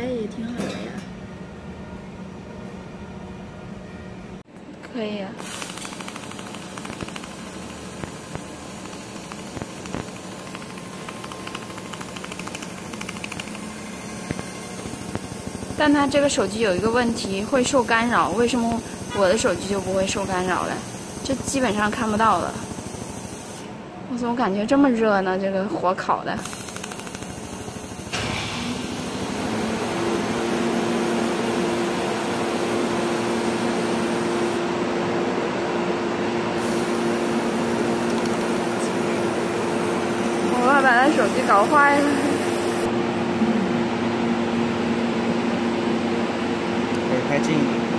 哎，也挺好的呀。可以。但他这个手机有一个问题，会受干扰。为什么我的手机就不会受干扰嘞？这基本上看不到了。我怎么感觉这么热呢？这个火烤的。我怕把手机搞坏了。可以拍近一点。